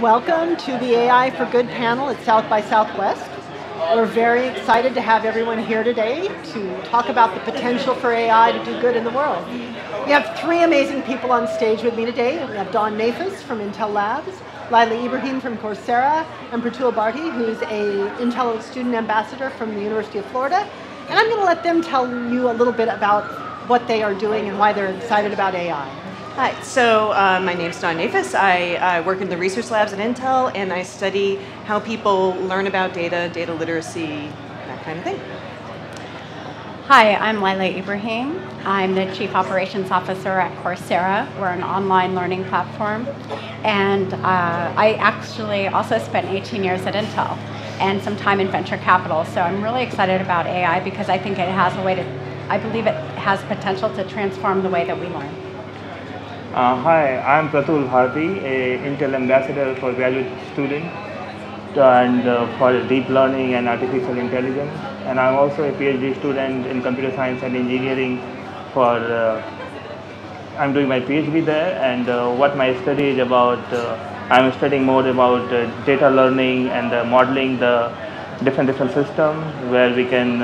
Welcome to the AI for Good panel at South by Southwest. We're very excited to have everyone here today to talk about the potential for AI to do good in the world. We have three amazing people on stage with me today. We have Dawn Nafus from Intel Labs, Lila Ibrahim from Coursera, and Pratool Bharti, who's a Intel student ambassador from the University of Florida. And I'm going to let them tell you a little bit about what they are doing and why they're excited about AI. Hi, so uh, my is Dawn Nafus. I uh, work in the research labs at Intel and I study how people learn about data, data literacy, that kind of thing. Hi, I'm Lila Ibrahim. I'm the Chief Operations Officer at Coursera. We're an online learning platform. And uh, I actually also spent 18 years at Intel and some time in venture capital. So I'm really excited about AI because I think it has a way to, I believe it has potential to transform the way that we learn. Uh, hi, I'm Pratool Bharti, a Intel ambassador for graduate students and uh, for deep learning and artificial intelligence. And I'm also a PhD student in computer science and engineering for, uh, I'm doing my PhD there and uh, what my study is about, uh, I'm studying more about uh, data learning and modeling the different different systems where we can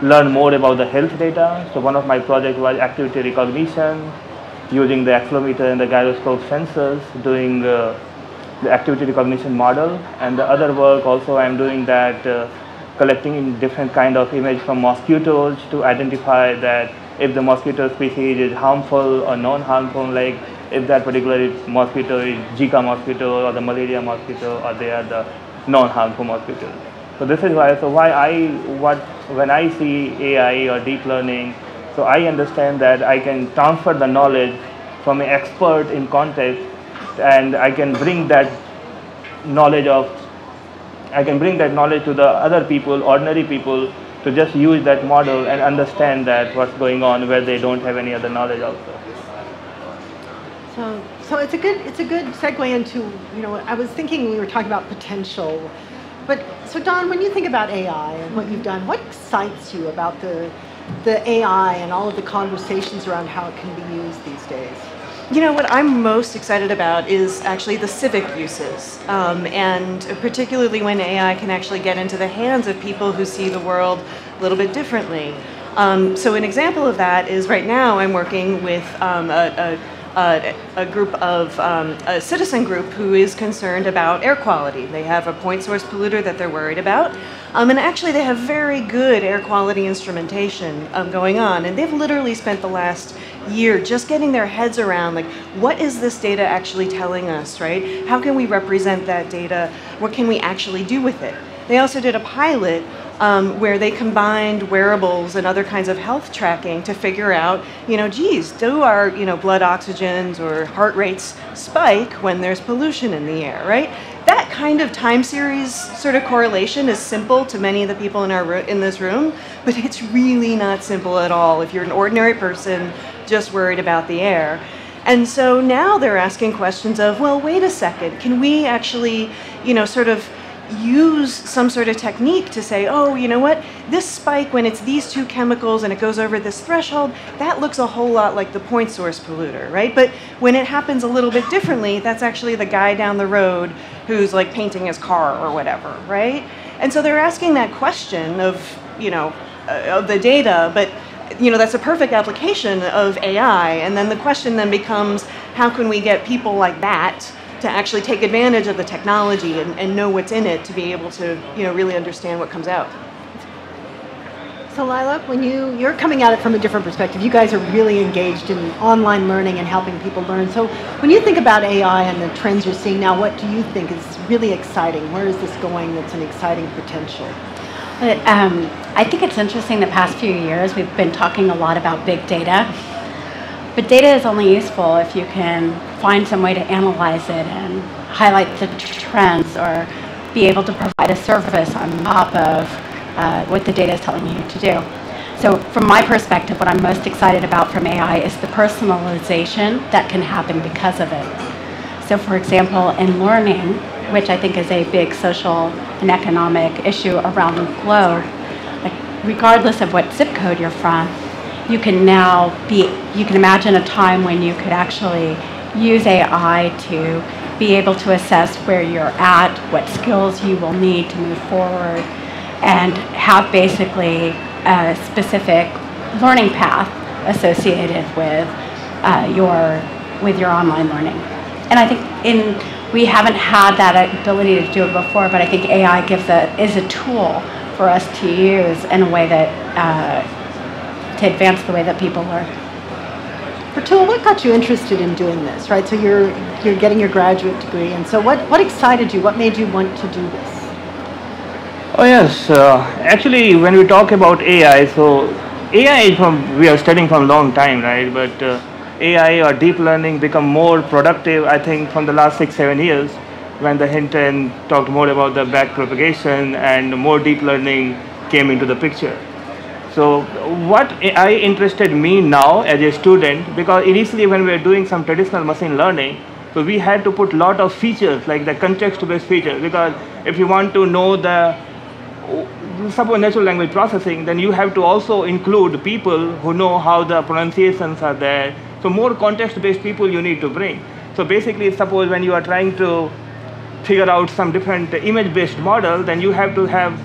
learn more about the health data. So one of my projects was activity recognition, using the accelerometer and the gyroscope sensors doing uh, the activity recognition model and the other work also I'm doing that uh, collecting different kind of image from mosquitoes to identify that if the mosquito species is harmful or non-harmful like if that particular mosquito is Zika mosquito or the malaria mosquito or they are the non-harmful mosquitoes. So this is why, so why I, what, when I see AI or deep learning so I understand that I can transfer the knowledge from an expert in context and I can bring that knowledge of, I can bring that knowledge to the other people, ordinary people, to just use that model and understand that what's going on where they don't have any other knowledge also. So, so it's a good it's a good segue into you know I was thinking we were talking about potential, but so Dawn, when you think about AI and what you've done, what excites you about the the AI and all of the conversations around how it can be used these days? You know, what I'm most excited about is actually the civic uses, um, and particularly when AI can actually get into the hands of people who see the world a little bit differently. Um, so an example of that is right now I'm working with um, a, a uh, a group of um, a citizen group who is concerned about air quality. They have a point source polluter that they're worried about, um, and actually they have very good air quality instrumentation um, going on. And they've literally spent the last year just getting their heads around like what is this data actually telling us, right? How can we represent that data? What can we actually do with it? They also did a pilot um, where they combined wearables and other kinds of health tracking to figure out, you know, geez, do our, you know, blood oxygens or heart rates spike when there's pollution in the air, right? That kind of time series sort of correlation is simple to many of the people in our in this room, but it's really not simple at all if you're an ordinary person just worried about the air. And so now they're asking questions of, well, wait a second, can we actually, you know, sort of use some sort of technique to say, oh, you know what, this spike, when it's these two chemicals and it goes over this threshold, that looks a whole lot like the point source polluter, right? But when it happens a little bit differently, that's actually the guy down the road who's like painting his car or whatever, right? And so they're asking that question of, you know, uh, of the data, but you know, that's a perfect application of AI. And then the question then becomes, how can we get people like that to actually take advantage of the technology and, and know what's in it to be able to you know really understand what comes out. So Lila, when you you're coming at it from a different perspective, you guys are really engaged in online learning and helping people learn. So when you think about AI and the trends you're seeing now, what do you think is really exciting? Where is this going? That's an exciting potential. But, um, I think it's interesting. The past few years, we've been talking a lot about big data but data is only useful if you can find some way to analyze it and highlight the trends or be able to provide a service on top of uh, what the data is telling you to do. So from my perspective, what I'm most excited about from AI is the personalization that can happen because of it. So for example, in learning, which I think is a big social and economic issue around the globe, like regardless of what zip code you're from, you can now be, you can imagine a time when you could actually use AI to be able to assess where you're at, what skills you will need to move forward, and have basically a specific learning path associated with uh, your with your online learning. And I think in we haven't had that ability to do it before, but I think AI gives a is a tool for us to use in a way that uh, to advance the way that people learn. Pratool, what got you interested in doing this, right? So you're you're getting your graduate degree, and so what what excited you? What made you want to do this? Oh yes, uh, actually, when we talk about AI, so AI from we are studying from a long time, right? But uh, AI or deep learning become more productive, I think, from the last six, seven years when the Hinton talked more about the back propagation and more deep learning came into the picture. So what AI interested me now as a student, because initially when we were doing some traditional machine learning, so we had to put lot of features like the context-based features, because if you want to know the suppose natural language processing, then you have to also include people who know how the pronunciations are there, so more context-based people you need to bring. So basically, suppose when you are trying to figure out some different image-based model, then you have to have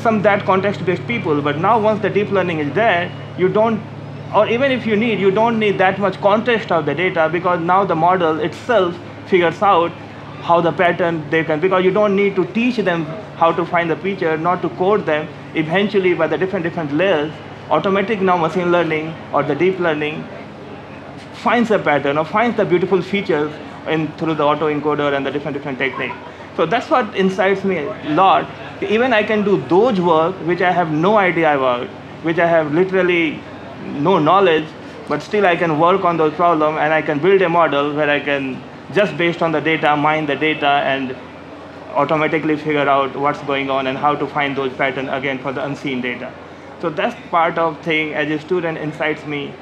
some that context-based people. But now once the deep learning is there, you don't, or even if you need, you don't need that much context of the data because now the model itself figures out how the pattern they can, because you don't need to teach them how to find the feature, not to code them. Eventually, by the different different layers, automatic now machine learning or the deep learning finds a pattern or finds the beautiful features in, through the autoencoder and the different different techniques. So that's what excites me a lot. Even I can do those work which I have no idea about, which I have literally no knowledge, but still I can work on those problems and I can build a model where I can just based on the data, mine the data and automatically figure out what's going on and how to find those patterns again for the unseen data. So that's part of thing as a student incites me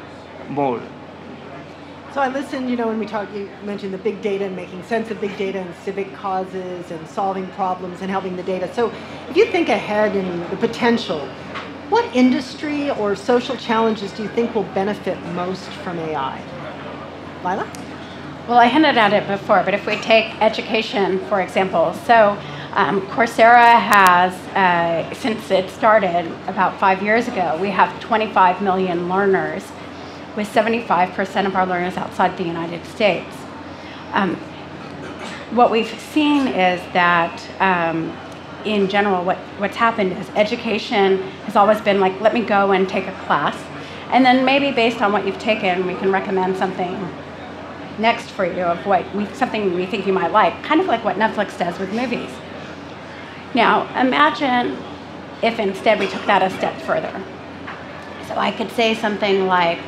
more. So I listened, you know, when we talked, you mentioned the big data and making sense of big data and civic causes and solving problems and helping the data. So if you think ahead in the potential, what industry or social challenges do you think will benefit most from AI? Lila? Well, I hinted at it before, but if we take education, for example, so um, Coursera has, uh, since it started about five years ago, we have 25 million learners with 75% of our learners outside the United States. Um, what we've seen is that um, in general, what, what's happened is education has always been like, let me go and take a class. And then maybe based on what you've taken, we can recommend something next for you of what we, something we think you might like, kind of like what Netflix does with movies. Now, imagine if instead we took that a step further. So I could say something like,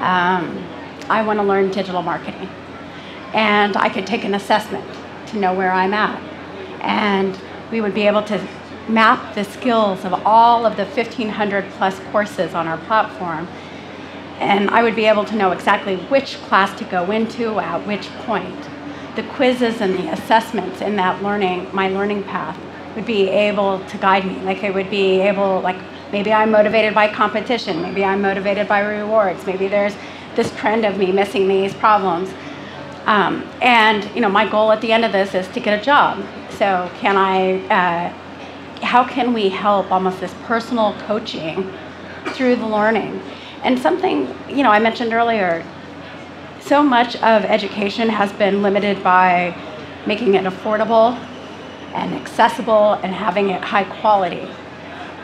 um, I want to learn digital marketing. And I could take an assessment to know where I'm at. And we would be able to map the skills of all of the 1,500 plus courses on our platform. And I would be able to know exactly which class to go into at which point. The quizzes and the assessments in that learning, my learning path, would be able to guide me. Like it would be able, like Maybe I'm motivated by competition. Maybe I'm motivated by rewards. Maybe there's this trend of me missing these problems. Um, and you know, my goal at the end of this is to get a job. So can I? Uh, how can we help almost this personal coaching through the learning? And something you know I mentioned earlier. So much of education has been limited by making it affordable and accessible and having it high quality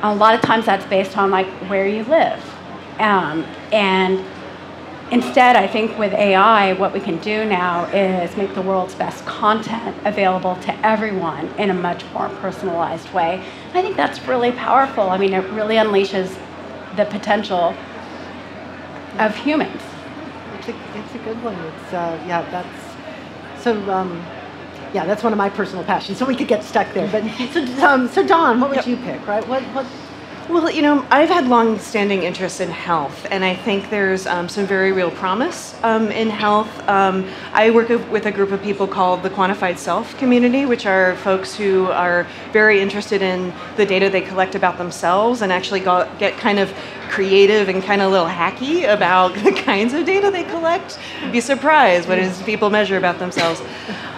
a lot of times that's based on like where you live. Um, and instead, I think with AI, what we can do now is make the world's best content available to everyone in a much more personalized way. I think that's really powerful. I mean, it really unleashes the potential of humans. It's a, it's a good one. It's uh, yeah, that's so. Um, yeah, that's one of my personal passions. So we could get stuck there. But so, um, so Dawn, what would yep. you pick? Right? What what Well, you know, I've had long-standing interest in health, and I think there's um, some very real promise um, in health. Um, I work with a group of people called the Quantified Self community, which are folks who are very interested in the data they collect about themselves and actually got, get kind of creative and kind of a little hacky about the kinds of data they collect. You'd be surprised what is people measure about themselves.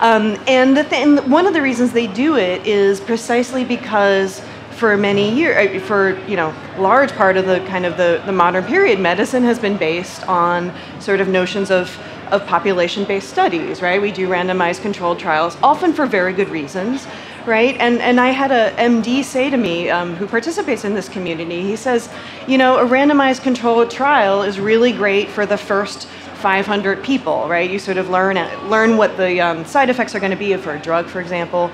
Um, and the th- one of the reasons they do it is precisely because for many years, uh, for you know, large part of the kind of the, the modern period, medicine has been based on sort of notions of of population-based studies, right? We do randomized controlled trials, often for very good reasons, right? And and I had a MD say to me um, who participates in this community. He says, you know, a randomized controlled trial is really great for the first 500 people, right? You sort of learn learn what the um, side effects are going to be for a drug, for example.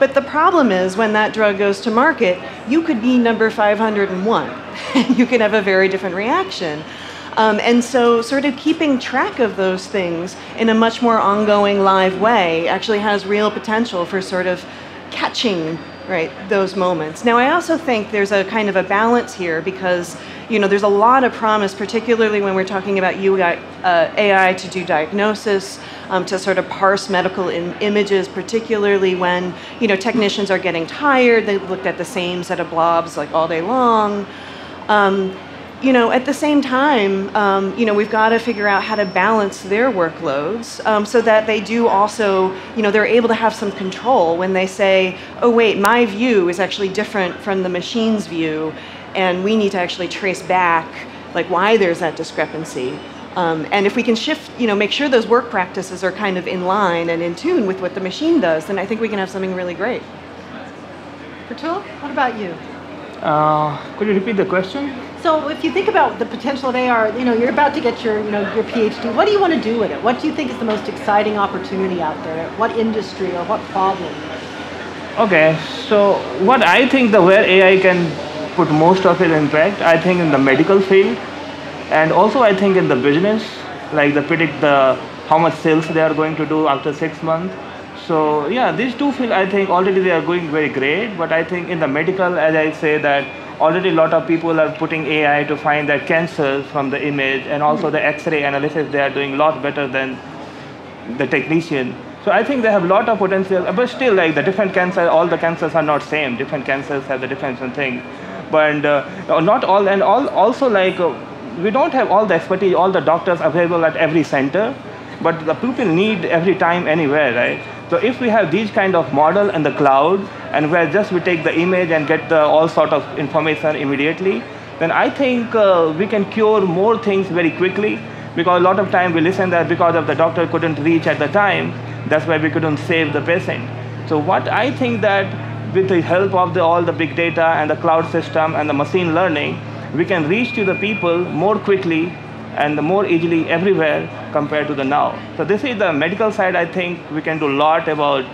But the problem is when that drug goes to market, you could be number 501. you can have a very different reaction. Um, and so, sort of keeping track of those things in a much more ongoing, live way actually has real potential for sort of catching right those moments. Now, I also think there's a kind of a balance here because you know there's a lot of promise, particularly when we're talking about UI, uh, AI to do diagnosis um, to sort of parse medical Im- images, particularly when you know technicians are getting tired. they've looked at the same set of blobs like all day long. Um, you know, at the same time, um, you know, we've got to figure out how to balance their workloads um, so that they do also, you know, they're able to have some control when they say, oh, wait, my view is actually different from the machine's view, and we need to actually trace back, like, why there's that discrepancy. Um, and if we can shift, you know, make sure those work practices are kind of in line and in tune with what the machine does, then I think we can have something really great. Pratool, what about you? Uh, could you repeat the question? So if you think about the potential of AR, you know, you're about to get your, you know, your PhD. What do you want to do with it? What do you think is the most exciting opportunity out there? What industry or what problem? Okay, so what I think the where AI can put most of its impact, I think in the medical field and also I think in the business, like they predict the how much sales they are going to do after six months. So yeah, these two field I think already they are going very great. But I think in the medical, as I say that already a lot of people are putting AI to find that cancers from the image and also the X-ray analysis. They are doing a lot better than the technician. So I think they have a lot of potential, but still, like the different cancers, all the cancers are not same. Different cancers have the different things, but uh, not all, and all also like uh, we don't have all the expertise, all the doctors available at every center, but the people need every time anywhere, right? So if we have these kind of model in the cloud, and where just we take the image and get the all sort of information immediately, then I think uh, we can cure more things very quickly. Because a lot of time we listen that because of the doctor couldn't reach at the time, that's why we couldn't save the patient. So what I think that with the help of the, all the big data and the cloud system and the machine learning, we can reach to the people more quickly and more easily everywhere compared to the now. So this is the medical side. I think we can do a lot about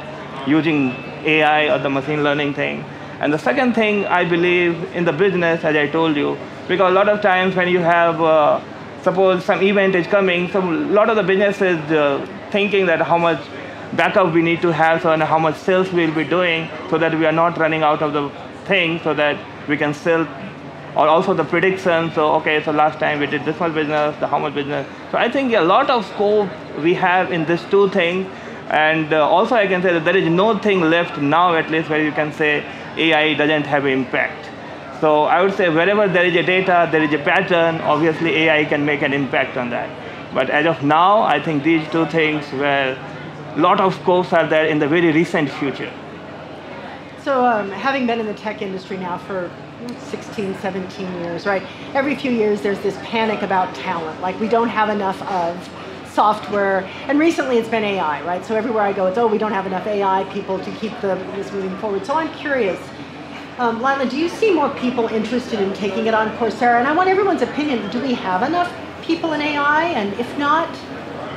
using AI or the machine learning thing. And the second thing I believe in the business, as I told you, because a lot of times when you have, uh, suppose some event is coming, so a lot of the business is uh, thinking that how much backup we need to have so and how much sales we'll be doing so that we are not running out of the thing so that we can sell or also the prediction. So, okay, so last time we did this much business, the how much business. So I think a lot of scope we have in these two things. And uh, also I can say that there is no thing left now at least where you can say AI doesn't have impact. So I would say wherever there is a data, there is a pattern, obviously AI can make an impact on that. But as of now, I think these two things where a lot of scopes are there in the very recent future. So um, having been in the tech industry now for 16, 17 years, right? Every few years there's this panic about talent, like we don't have enough of software, and recently it's been AI, right? So everywhere I go, it's, oh, we don't have enough AI people to keep the, this moving forward. So I'm curious, um, Lila, do you see more people interested in taking it on Coursera? And I want everyone's opinion, do we have enough people in AI? And if not,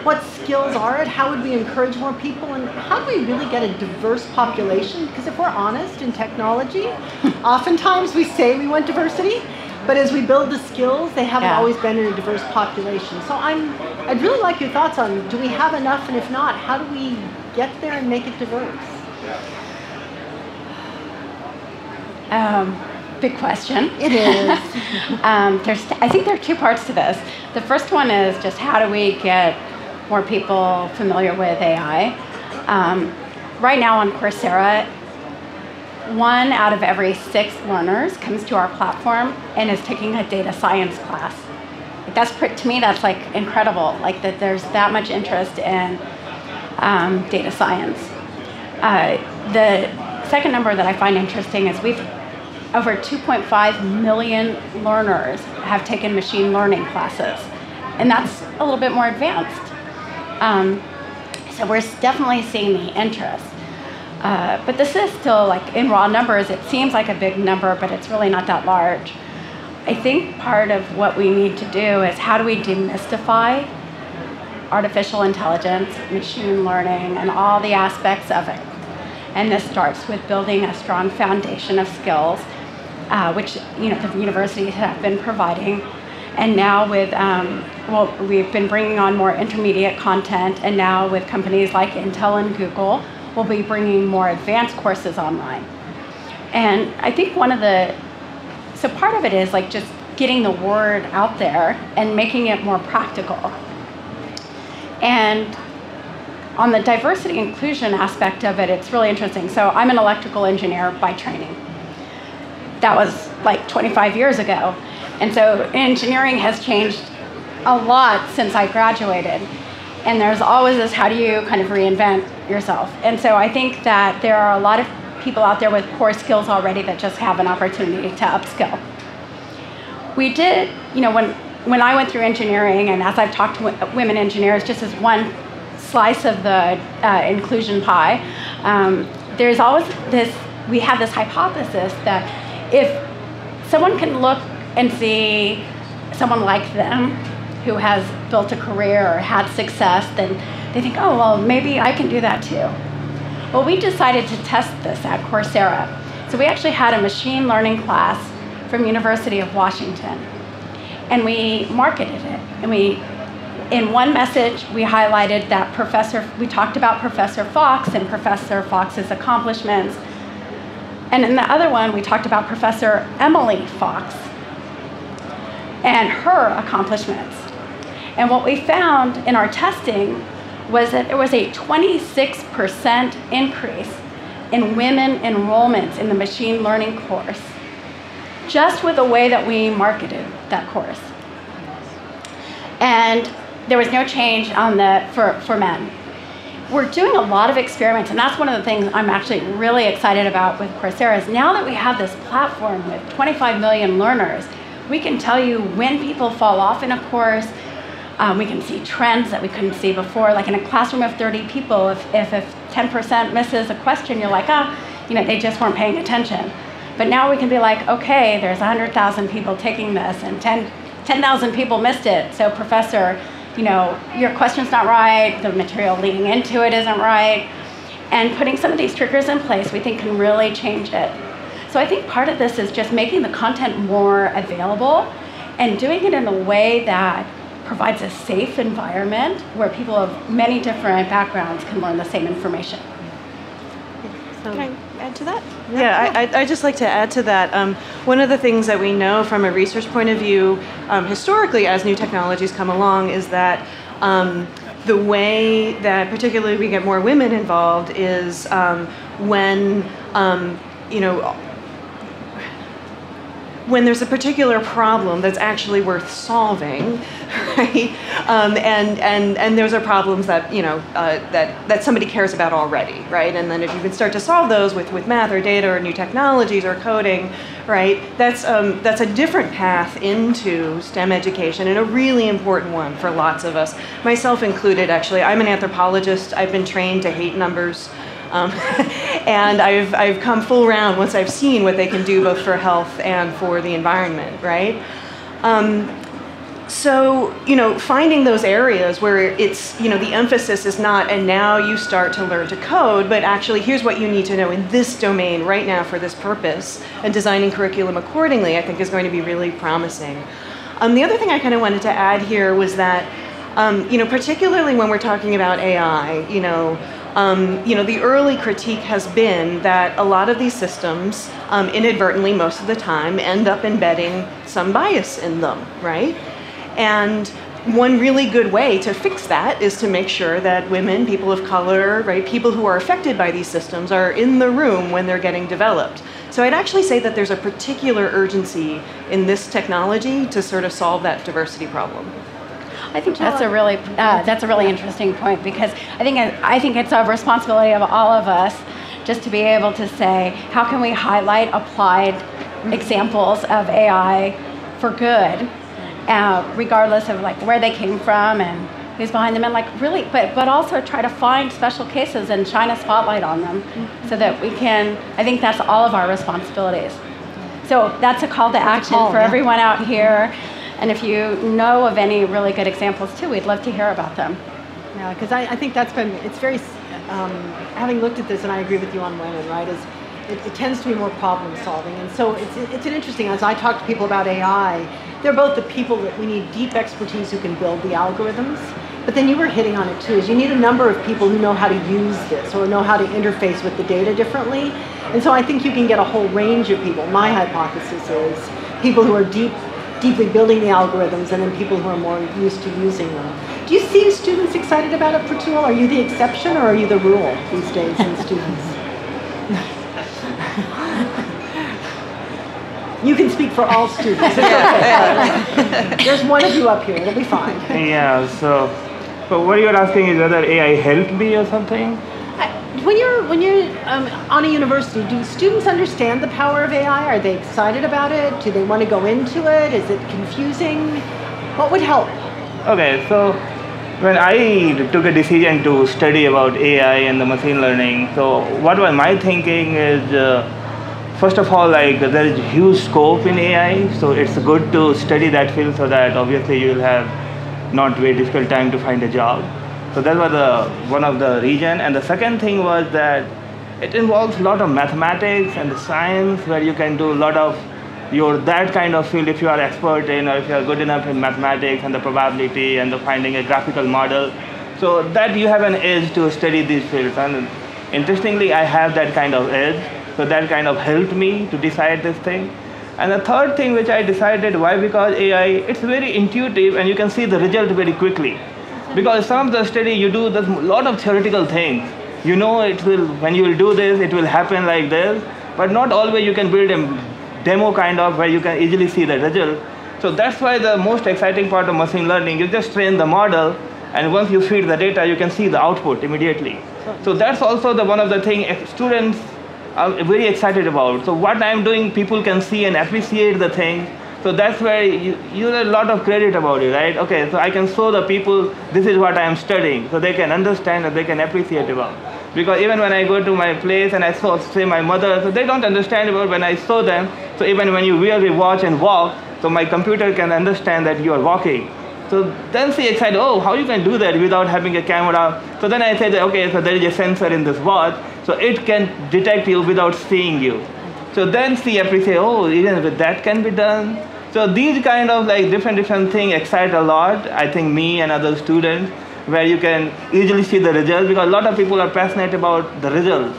what skills are it? How would we encourage more people? And how do we really get a diverse population? Because if we're honest in technology, oftentimes we say we want diversity, but as we build the skills, they haven't yeah. always been in a diverse population. So I'm, I'd really like your thoughts on, do we have enough? And if not, how do we get there and make it diverse? Um, big question. It is. um, there's, I think there are two parts to this. The first one is just how do we get more people familiar with AI? Um, right now on Coursera, one out of every six learners comes to our platform and is taking a data science class. That's to me that's like incredible. Like that there's that much interest in um, data science. Uh, the second number that I find interesting is we've over 2.5 million learners have taken machine learning classes, and that's a little bit more advanced. Um, so we're definitely seeing the interest. Uh, but this is still like in raw numbers, it seems like a big number, but it's really not that large. I think part of what we need to do is how do we demystify artificial intelligence, machine learning, and all the aspects of it. And this starts with building a strong foundation of skills, uh, which you know the universities have been providing. And now with, um, well, we've been bringing on more intermediate content, and now with companies like Intel and Google, we'll be bringing more advanced courses online. And I think one of the, so part of it is like just getting the word out there and making it more practical. And on the diversity inclusion aspect of it, it's really interesting. So I'm an electrical engineer by training. That was like 25 years ago. And so engineering has changed a lot since I graduated. And there's always this how do you kind of reinvent yourself? And so I think that there are a lot of people out there with core skills already that just have an opportunity to upskill. We did, you know, when, when I went through engineering and as I've talked to women engineers, just as one slice of the uh, inclusion pie, um, there's always this, we have this hypothesis that if someone can look and see someone like them who has built a career or had success, then they think, oh, well, maybe I can do that too. Well, we decided to test this at Coursera. So we actually had a machine learning class from University of Washington. And we marketed it. And we, in one message, we highlighted that Professor, we talked about Professor Fox and Professor Fox's accomplishments. And in the other one, we talked about Professor Emily Fox and her accomplishments. And what we found in our testing was that there was a 26% increase in women enrollments in the machine learning course just with the way that we marketed that course. And there was no change on the for, for men. We're doing a lot of experiments, and that's one of the things I'm actually really excited about with Coursera is now that we have this platform with 25 million learners, we can tell you when people fall off in a course, um, we can see trends that we couldn't see before. Like in a classroom of 30 people, if, if, if 10% misses a question, you're like, ah, you know, they just weren't paying attention. But now we can be like, okay, there's 100,000 people taking this and 10 10,000 people missed it. So professor, you know, your question's not right, the material leading into it isn't right. And putting some of these triggers in place, we think can really change it. So I think part of this is just making the content more available and doing it in a way that provides a safe environment where people of many different backgrounds can learn the same information. So, can I add to that? Yeah, I, I, just like to add to that. Um, one of the things that we know from a research point of view, um, historically, as new technologies come along, is that um, the way that particularly we get more women involved is um, when um, you know when there's a particular problem that's actually worth solving, right? Um, and and and those are problems that you know uh, that that somebody cares about already, right? And then if you can start to solve those with with math or data or new technologies or coding, right? That's um, that's a different path into STEM education and a really important one for lots of us, myself included. Actually, I'm an anthropologist. I've been trained to hate numbers. Um, and I've, I've come full round once I've seen what they can do both for health and for the environment, right? Um, so, you know, finding those areas where it's, you know, the emphasis is not, and now you start to learn to code, but actually, here's what you need to know in this domain right now for this purpose, and designing curriculum accordingly, I think is going to be really promising. Um, the other thing I kind of wanted to add here was that, um, you know, particularly when we're talking about AI, you know, um, you know, the early critique has been that a lot of these systems, um, inadvertently most of the time, end up embedding some bias in them, right? And one really good way to fix that is to make sure that women, people of color, right, people who are affected by these systems are in the room when they're getting developed. So I'd actually say that there's a particular urgency in this technology to sort of solve that diversity problem. I think that's a really uh, that's a really interesting point because I think I think it's a responsibility of all of us just to be able to say how can we highlight applied examples of AI for good, uh, regardless of like where they came from and who's behind them, and like really, but but also try to find special cases and shine a spotlight on them, so that we can. I think that's all of our responsibilities. So that's a call to action call, for yeah. everyone out here. And if you know of any really good examples too, we'd love to hear about them. Yeah, because I, I, think that's been, it's very, um, having looked at this, and I agree with you on women, right, is it, it, tends to be more problem solving. And so it's, it's an interesting, as I talk to people about AI, they're both the people that we need deep expertise who can build the algorithms. But then you were hitting on it too, is you need a number of people who know how to use this or know how to interface with the data differently. And so I think you can get a whole range of people. My hypothesis is people who are deep deeply building the algorithms and then people who are more used to using them. Do you see students excited about it, Pratool? Are you the exception or are you the rule these days in students? you can speak for all students. There's one of you up here. It'll be fine. Yeah, so, but what you're asking is whether AI helped me or something? When you're when you're um, on a university, do students understand the power of AI? Are they excited about it? Do they want to go into it? Is it confusing? What would help? Okay, so when I took a decision to study about AI and the machine learning, so what was my thinking is, uh, first of all, like there is huge scope in AI, so it's good to study that field so that obviously you will have not very difficult time to find a job. So that was the, one of the region. And the second thing was that it involves a lot of mathematics and science where you can do a lot of your that kind of field if you are expert in or if you are good enough in mathematics and the probability and the finding a graphical model. So that you have an edge to study these fields. And interestingly, I have that kind of edge. So that kind of helped me to decide this thing. And the third thing which I decided why because AI, it's very intuitive and you can see the result very quickly. Because some of the study you do, there's a lot of theoretical things. You know it will, when you will do this, it will happen like this, but not always you can build a demo kind of where you can easily see the result. So that's why the most exciting part of machine learning, you just train the model, and once you feed the data, you can see the output immediately. So that's also the one of the things students are very excited about. So what I'm doing, people can see and appreciate the thing, so that's where you, you get a lot of credit about it, right? Okay, so I can show the people this is what I am studying, so they can understand and they can appreciate about. Because even when I go to my place and I saw, say, my mother, so they don't understand about when I show them. So even when you really watch and walk, so my computer can understand that you are walking. So then she excited, oh, how you can do that without having a camera? So then I said, okay, so there is a sensor in this watch, so it can detect you without seeing you. So then she say, oh, even with that can be done. So these kind of like different different things excite a lot. I think me and other students, where you can easily see the results because a lot of people are passionate about the results.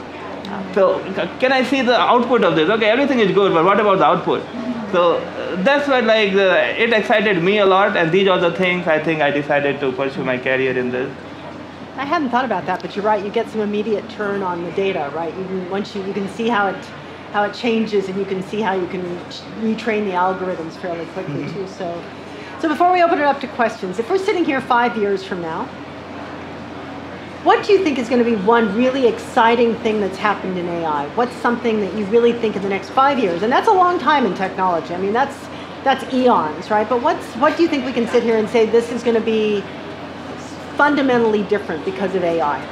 So can I see the output of this? Okay, everything is good, but what about the output? So uh, that's what like uh, it excited me a lot, and these are the things I think I decided to pursue my career in this. I hadn't thought about that, but you're right. You get some immediate turn on the data, right? You can, once you you can see how it how it changes and you can see how you can retrain the algorithms fairly quickly mm-hmm. too. So, so before we open it up to questions, if we're sitting here five years from now, what do you think is going to be one really exciting thing that's happened in AI? What's something that you really think in the next five years? And that's a long time in technology. I mean, that's that's eons, right? But what's what do you think we can sit here and say this is going to be fundamentally different because of AI?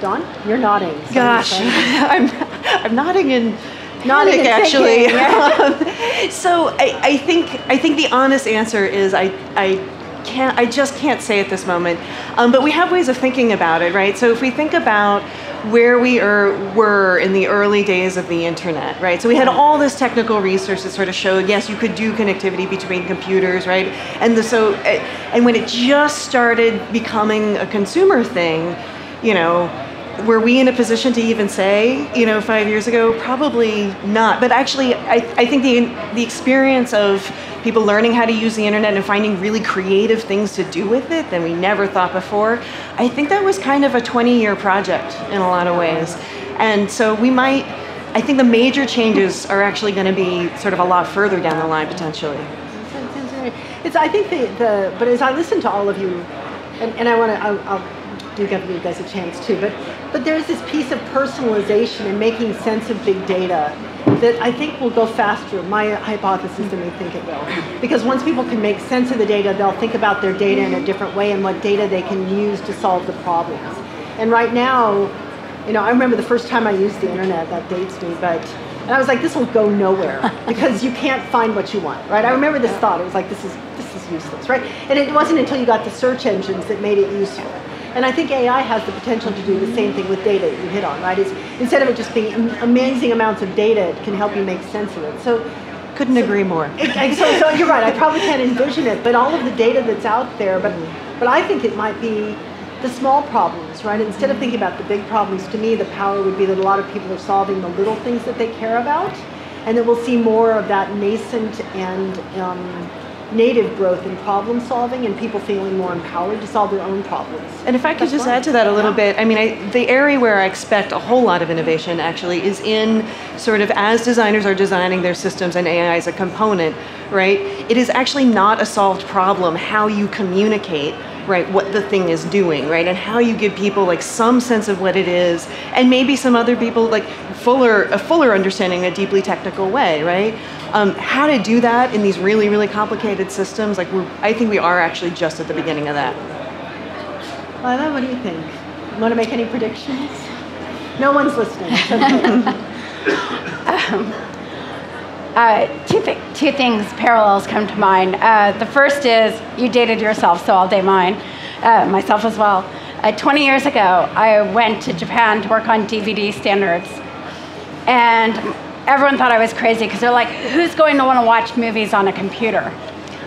Dawn, you're nodding. So Gosh, I'm I'm nodding in nodding actually. Yeah. Um, so I, I think I think the honest answer is I I can't I just can't say at this moment. Um, but we have ways of thinking about it, right? So if we think about where we are, were in the early days of the internet, right? So we had all this technical research that sort of showed, yes, you could do connectivity between computers, right? And the, so, eh, and when it just started becoming a consumer thing, you know, were we in a position to even say, you know, five years ago? Probably not. But actually, I, I think the, the experience of people learning how to use the internet and finding really creative things to do with it that we never thought before, I think that was kind of a 20 year project in a lot of ways. And so we might, I think the major changes are actually going to be sort of a lot further down the line potentially. It's, I think the, the, but as I listen to all of you, and, and I want to, I'll, I'll do give you guys a chance too, but, but there's this piece of personalization and making sense of big data that I think will go faster. My hypothesis than we think it will. Because once people can make sense of the data, they'll think about their data in a different way and what data they can use to solve the problems. And right now, you know, I remember the first time I used the internet, that dates me, but and I was like, this will go nowhere because you can't find what you want, right? I remember this thought. It was like, this is this is useless, right? And it wasn't until you got the search engines that made it useful. And I think AI has the potential to do the same thing with data that you hit on, right? Is instead of it just being amazing amounts of data, it can help you make sense of it. So couldn't so, agree more. It, so, so you're right. I probably can't envision it, but all of the data that's out there, but but I think it might be the small problems, right? Instead of thinking about the big problems, to me, the power would be that a lot of people are solving the little things that they care about, and that we'll see more of that nascent and um, native growth in problem solving and people feeling more empowered to solve their own problems. And if I could That's just add to that a little yeah. bit, I mean, I, the area where I expect a whole lot of innovation actually is in sort of as designers are designing their systems and AI as a component, right? It is actually not a solved problem how you communicate right what the thing is doing right and how you give people like some sense of what it is and maybe some other people like fuller a fuller understanding in a deeply technical way right um, how to do that in these really really complicated systems like we're, i think we are actually just at the beginning of that lila what do you think you want to make any predictions no one's listening um, uh, two, th- two things, parallels come to mind. Uh, the first is you dated yourself, so I'll date mine, uh, myself as well. Uh, 20 years ago, I went to Japan to work on DVD standards. And everyone thought I was crazy because they're like, who's going to want to watch movies on a computer?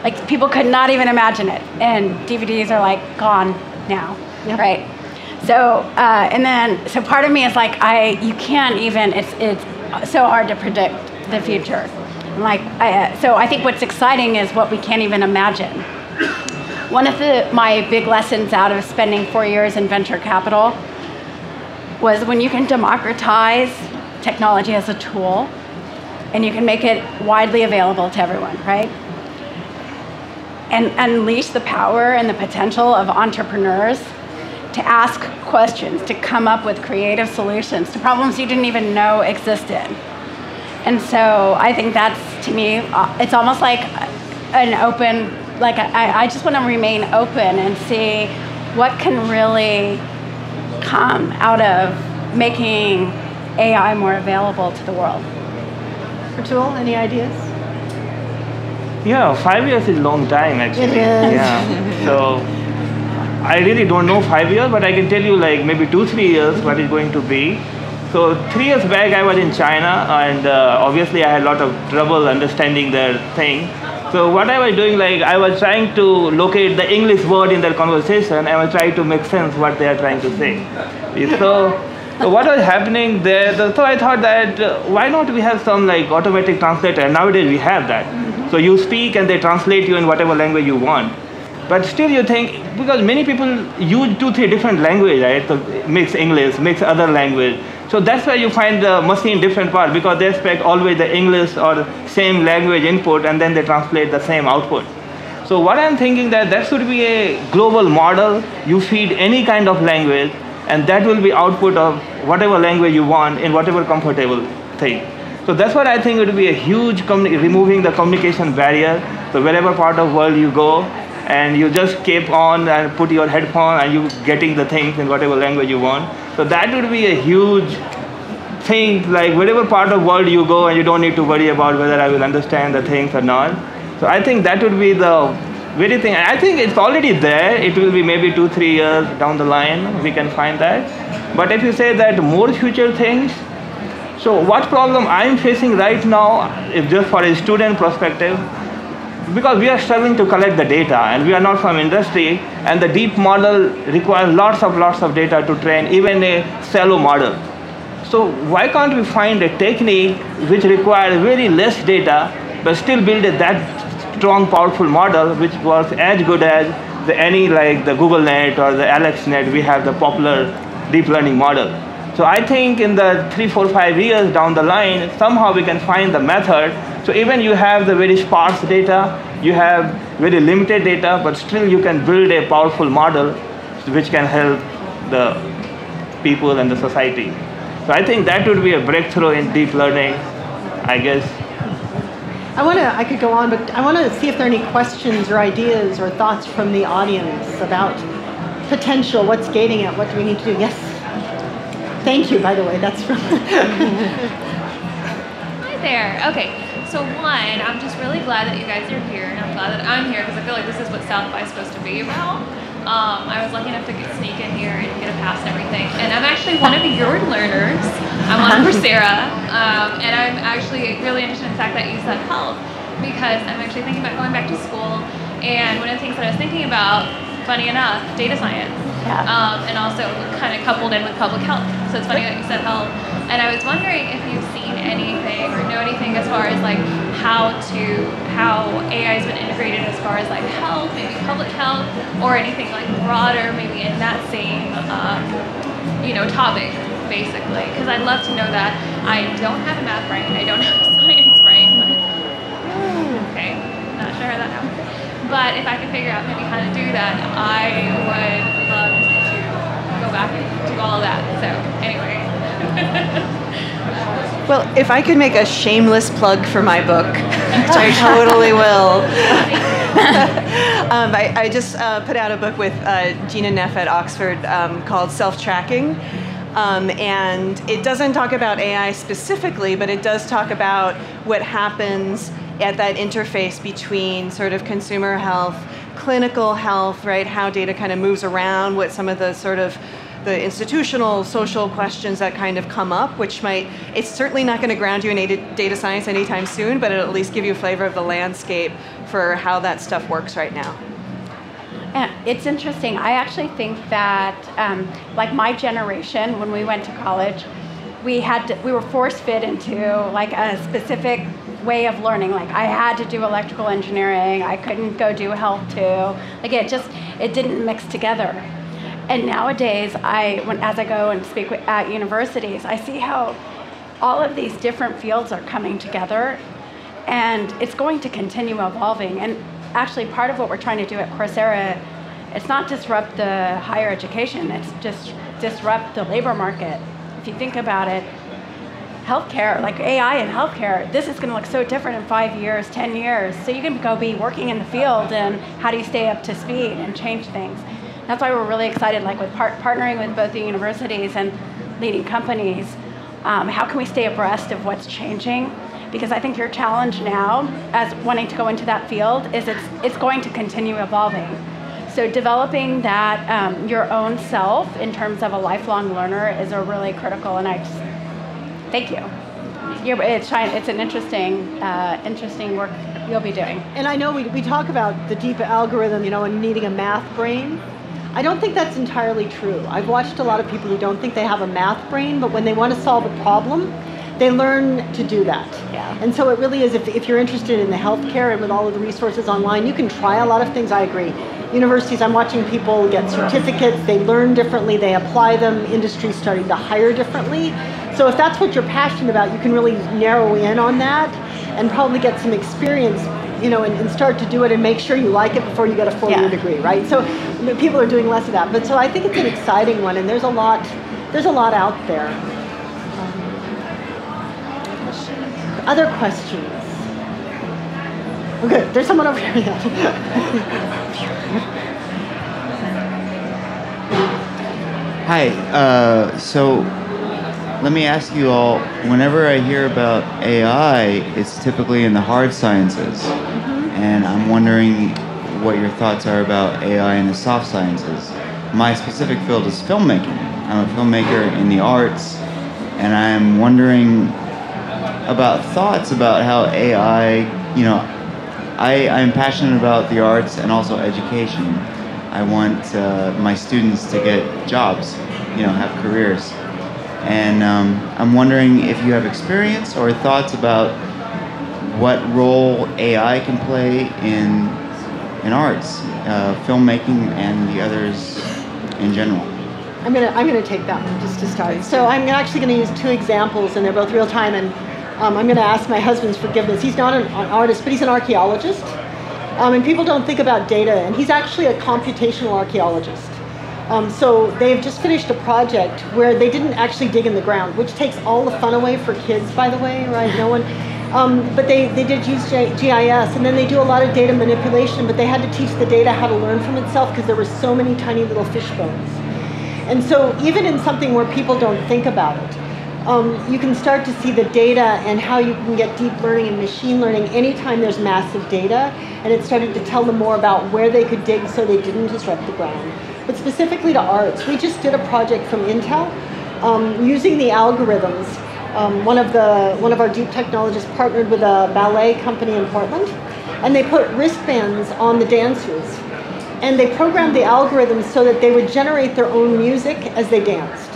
Like, people could not even imagine it. And DVDs are like gone now, yep. right? So, uh, and then, so part of me is like, I, you can't even, it's, it's so hard to predict the future. Like, I, so I think what's exciting is what we can't even imagine. One of the, my big lessons out of spending four years in venture capital was when you can democratize technology as a tool and you can make it widely available to everyone, right? And unleash the power and the potential of entrepreneurs to ask questions, to come up with creative solutions to problems you didn't even know existed. And so I think that's, to me, uh, it's almost like an open, like I, I just want to remain open and see what can really come out of making AI more available to the world. Ratul, any ideas? Yeah, five years is a long time actually. It is. Yeah. so I really don't know five years, but I can tell you like maybe two, three years what is going to be. So three years back, I was in China, and uh, obviously I had a lot of trouble understanding their thing. So what I was doing, like I was trying to locate the English word in their conversation, and I was trying to make sense what they are trying to say. So what was happening there? So I thought that uh, why not we have some like automatic translator? And nowadays we have that. So you speak and they translate you in whatever language you want. But still you think, because many people use two, three different languages, right? So mix English, mix other language. So that's why you find the machine different part because they expect always the English or same language input and then they translate the same output. So what I'm thinking that that should be a global model. You feed any kind of language and that will be output of whatever language you want in whatever comfortable thing. So that's what I think it would be a huge removing the communication barrier. So wherever part of world you go, and you just keep on and put your headphone and you getting the things in whatever language you want. So that would be a huge thing, like whatever part of world you go and you don't need to worry about whether I will understand the things or not. So I think that would be the very thing. I think it's already there. It will be maybe two, three years down the line we can find that. But if you say that more future things, so what problem I'm facing right now, if just for a student perspective, because we are struggling to collect the data and we are not from industry and the deep model requires lots of lots of data to train even a shallow model. So why can't we find a technique which requires very less data but still build that strong powerful model which works as good as the, any like the GoogLeNet or the AlexNet we have the popular deep learning model. So I think in the three, four, five years down the line, somehow we can find the method. So even you have the very sparse data, you have very limited data, but still you can build a powerful model which can help the people and the society. So I think that would be a breakthrough in deep learning, I guess. I want to, I could go on, but I want to see if there are any questions or ideas or thoughts from the audience about potential, what's gating it, what do we need to do? Yes? Thank you, by the way. That's from. Hi there. Okay, so one, I'm just really glad that you guys are here, and I'm glad that I'm here because I feel like this is what South by is supposed to be about. Um, I was lucky enough to get, sneak in here and get a pass and everything. And I'm actually one of your learners. I'm on Coursera, um, and I'm actually really interested in the fact that you said health because I'm actually thinking about going back to school. And one of the things that I was thinking about, funny enough, data science. Yeah. Um, and also kind of coupled in with public health. So it's funny that you said health. And I was wondering if you've seen anything or know anything as far as like how to how AI has been integrated as far as like health, maybe public health, or anything like broader, maybe in that same um, you know topic basically. Because I'd love to know that. I don't have a math brain. I don't have a science brain. But okay, not sure how that happened. But if I could figure out maybe how to do that, I would love to go back and do all of that. So anyway. Well, if I could make a shameless plug for my book, which I totally will. um, I, I, just uh, put out a book with uh, Gina Neff at Oxford um, called Self Tracking. Um, and it doesn't talk about AI specifically, but it does talk about what happens at that interface between sort of consumer health, clinical health, right? How data kind of moves around, what some of the sort of the institutional social questions that kind of come up, which might, it's certainly not going to ground you in data science anytime soon, but it'll at least give you a flavor of the landscape for how that stuff works right now. It's interesting. I actually think that, um, like my generation, when we went to college, we had to, we were force fit into like a specific way of learning. Like I had to do electrical engineering. I couldn't go do health too. Like it just it didn't mix together. And nowadays, I when as I go and speak at universities, I see how all of these different fields are coming together, and it's going to continue evolving. And actually, part of what we're trying to do at Coursera, it's not disrupt the higher education. It's just disrupt the labor market. If you think about it, healthcare, like AI in healthcare, this is going to look so different in five years, 10 years. So you can go be working in the field and how do you stay up to speed and change things. That's why we're really excited, like with par- partnering with both the universities and leading companies. Um, how can we stay abreast of what's changing? Because I think your challenge now, as wanting to go into that field, is it's it's going to continue evolving. So developing that um, your own self in terms of a lifelong learner is a really critical, and I just thank you. You're, it's, it's an interesting, uh, interesting work you'll be doing. And I know we, we talk about the deep algorithm, you know, and needing a math brain. I don't think that's entirely true. I've watched a lot of people who don't think they have a math brain, but when they want to solve a problem, they learn to do that. Yeah. And so it really is, if, if you're interested in the healthcare and with all of the resources online, you can try a lot of things, I agree. Universities, I'm watching people get certificates, they learn differently, they apply them, industry's starting to hire differently. So if that's what you're passionate about, you can really narrow in on that and probably get some experience you know, and, and, start to do it and make sure you like it before you get a four-year yeah. degree, right? So people are doing less of that. But so I think it's an exciting one, and there's a lot, there's a lot out there. Other questions? Okay, there's someone over here. Hi. Uh, so let me ask you all. Whenever I hear about AI, it's typically in the hard sciences, mm-hmm. and I'm wondering what your thoughts are about AI in the soft sciences. My specific field is filmmaking. I'm a filmmaker in the arts, and I'm wondering about thoughts about how AI, you know, I, I'm passionate about the arts and also education. I want uh, my students to get jobs, you know, have careers. And um, I'm wondering if you have experience or thoughts about what role AI can play in in arts, uh, filmmaking, and the others in general. I'm gonna I'm gonna take that one just to start. So I'm actually gonna use two examples, and they're both real time. And um, I'm gonna ask my husband's forgiveness. He's not an, an artist, but he's an archaeologist. Um, and people don't think about data, and he's actually a computational archaeologist. Um, so they've just finished a project where they didn't actually dig in the ground, which takes all the fun away for kids, by the way, right? No one. Um, but they, they did use GIS, and then they do a lot of data manipulation, but they had to teach the data how to learn from itself because there were so many tiny little fish bones. And so even in something where people don't think about it, um, you can start to see the data and how you can get deep learning and machine learning anytime there's massive data. And it started to tell them more about where they could dig so they didn't disrupt the ground. But specifically to arts, we just did a project from Intel um, using the algorithms. Um, one of the one of our deep technologists partnered with a ballet company in Portland, and they put wristbands on the dancers, and they programmed the algorithms so that they would generate their own music as they danced.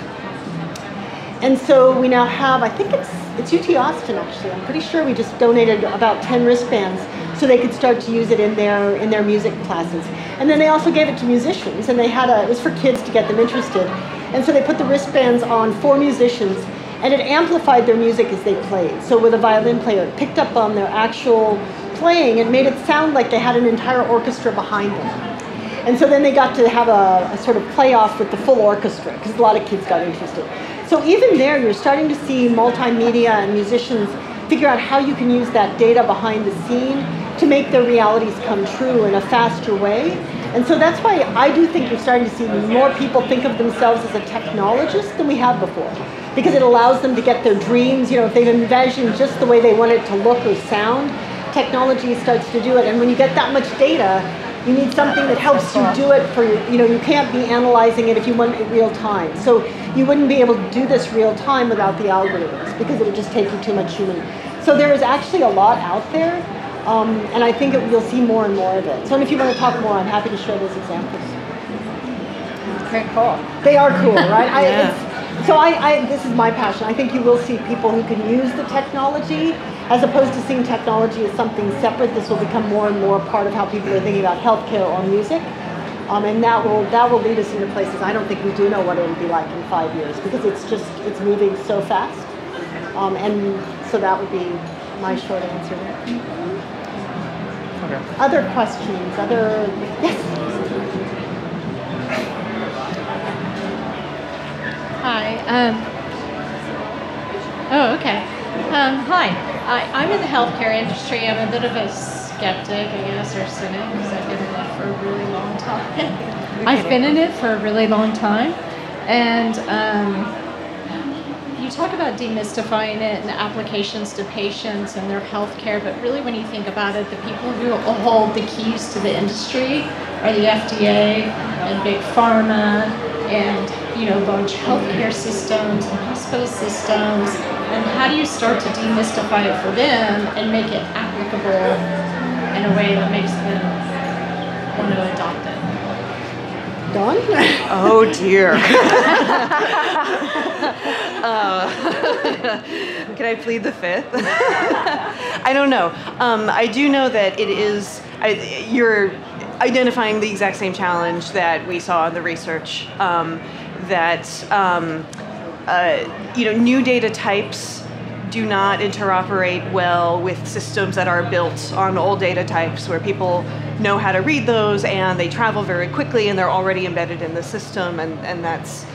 And so we now have, I think it's it's UT Austin actually. I'm pretty sure we just donated about 10 wristbands so they could start to use it in their in their music classes. And then they also gave it to musicians, and they had a it was for kids to get them interested. And so they put the wristbands on four musicians, and it amplified their music as they played. So with a violin player, it picked up on their actual playing and made it sound like they had an entire orchestra behind them. And so then they got to have a, a sort of playoff with the full orchestra because a lot of kids got interested. So even there, you're starting to see multimedia and musicians figure out how you can use that data behind the scene to make their realities come true in a faster way. And so that's why I do think you're starting to see more people think of themselves as a technologist than we have before. Because it allows them to get their dreams, you know, if they've envisioned just the way they want it to look or sound, technology starts to do it. And when you get that much data, you need something that helps you do it for you. Know, you can't be analyzing it if you want it real time. So you wouldn't be able to do this real time without the algorithms because it would just take you too much human. So there is actually a lot out there, um, and I think it, you'll see more and more of it. So if you want to talk more, I'm happy to share those examples. Very cool. They are cool, right? I, Yeah. it's, so I, I, this is my passion. I think you will see people who can use the technology as opposed to seeing technology as something separate. This will become more and more part of how people are thinking about healthcare or music. Um, and that will that will lead us into places I don't think we do know what it will be like in five years because it's just it's moving so fast. Um, and so that would be my short answer there. Okay. Other questions? Other yes. Hi. Um, oh, okay. Um, hi. I, I'm in the healthcare industry. I'm a bit of a skeptic, I guess, or cynic, because I've been in it for a really long time. I've been in it for a really long time. And um, you talk about demystifying it and applications to patients and their healthcare, but really, when you think about it, the people who hold the keys to the industry are the FDA and big pharma and you know large healthcare systems and hospital systems. And how do you start to demystify it for them and make it applicable in a way that makes them want to adopt it? Oh dear. uh, can I plead the fifth? I don't know. Um, I do know that it is. I, you're identifying the exact same challenge that we saw in the research. Um, that um, uh, you know, new data types do not interoperate well with systems that are built on old data types where people know how to read those and they travel very quickly and they're already embedded in the system and, and that's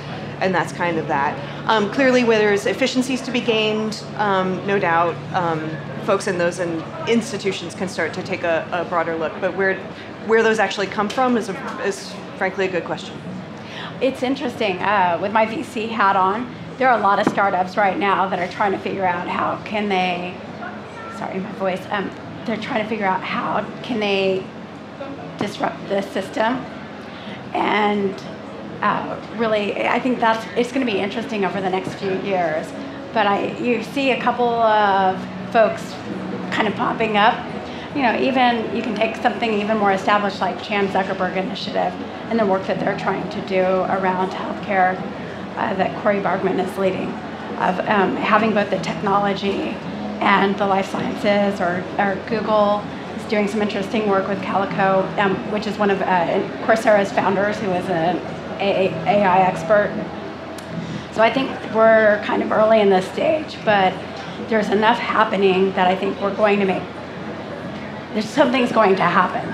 and that's kind of that. Um, clearly, where there's efficiencies to be gained, um, no doubt, um, folks in those in institutions can start to take a, a broader look. But where where those actually come from is, a, is frankly a good question. It's interesting. Uh, with my VC hat on, there are a lot of startups right now that are trying to figure out how can they. Sorry, my voice. Um, they're trying to figure out how can they disrupt the system, and uh, really, I think that's it's going to be interesting over the next few years. But I, you see a couple of folks kind of popping up. you know, even you can take something even more established like Chan Zuckerberg Initiative and the work that they're trying to do around healthcare uh, that Cori Bargmann is leading, of um, having both the technology and the life sciences, or, or Google doing some interesting work with Calico, um, which is one of uh, Coursera's founders who is an AI expert. So I think we're kind of early in this stage, but there's enough happening that I think we're going to make, there's something's going to happen.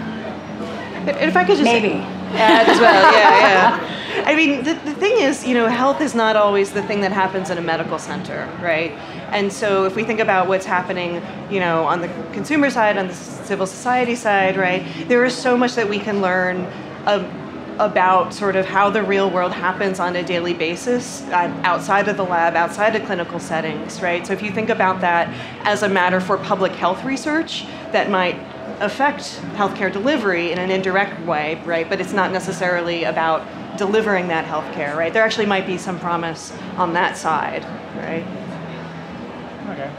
If I could just Maybe. add as well, yeah, yeah. I mean, the, the thing is, you know, health is not always the thing that happens in a medical center, right? And so if we think about what's happening, you know, on the consumer side, on the civil society side, right, there is so much that we can learn. About sort of how the real world happens on a daily basis uh, outside of the lab, outside of clinical settings, right? So if you think about that as a matter for public health research that might affect healthcare delivery in an indirect way, right? But it's not necessarily about delivering that healthcare, right? There actually might be some promise on that side, right? Okay.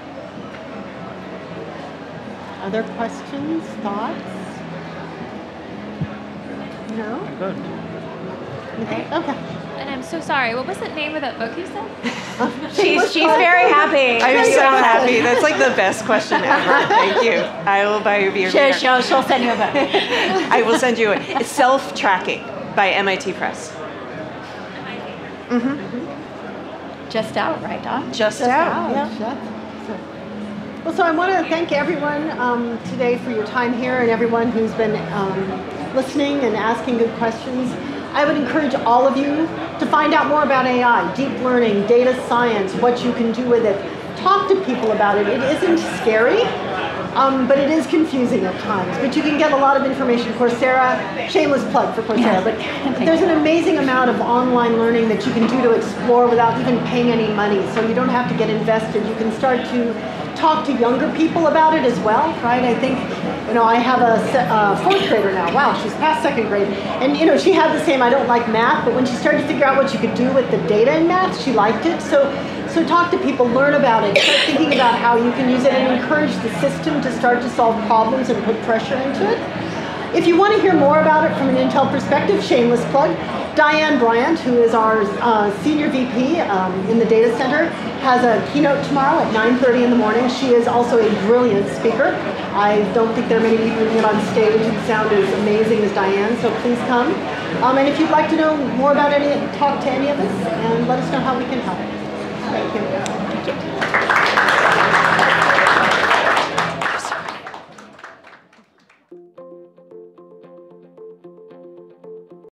Other questions, thoughts? No? Good. Okay. okay. And I'm so sorry. What was the name of that book you said? She's, she's very happy. I'm so happy. That's like the best question ever. Thank you. I will buy you beer. She'll, she'll, she'll send you a book. I will send you it. It's Self Tracking by MIT Press. Mhm. Just out, right, Dawn? Just, Just out. out. Yeah. Just- so- Well, so I want to thank everyone um, today for your time here and everyone who's been um, listening and asking good questions. I would encourage all of you to find out more about AI, deep learning, data science, what you can do with it. Talk to people about it. It isn't scary, um, but it is confusing at times. But you can get a lot of information. Coursera, shameless plug for Coursera, but there's an amazing amount of online learning that you can do to explore without even paying any money. So you don't have to get invested. You can start to talk to younger people about it as well, right? I think, you know, I have a se- uh, fourth grader now. Wow, she's past second grade, and you know, she had the same. I don't like math, but when she started to figure out what you could do with the data in math, she liked it. So, so talk to people, learn about it, start thinking about how you can use it, and encourage the system to start to solve problems and put pressure into it. If you want to hear more about it from an Intel perspective, shameless plug, Diane Bryant, who is our uh, senior VP um, in the data center, has a keynote tomorrow at 9.30 in the morning. She is also a brilliant speaker. I don't think there are many people who get on stage and sound as amazing as Diane, so please come. Um, and if you'd like to know more about any, talk to any of us, and let us know how we can help. Thank you.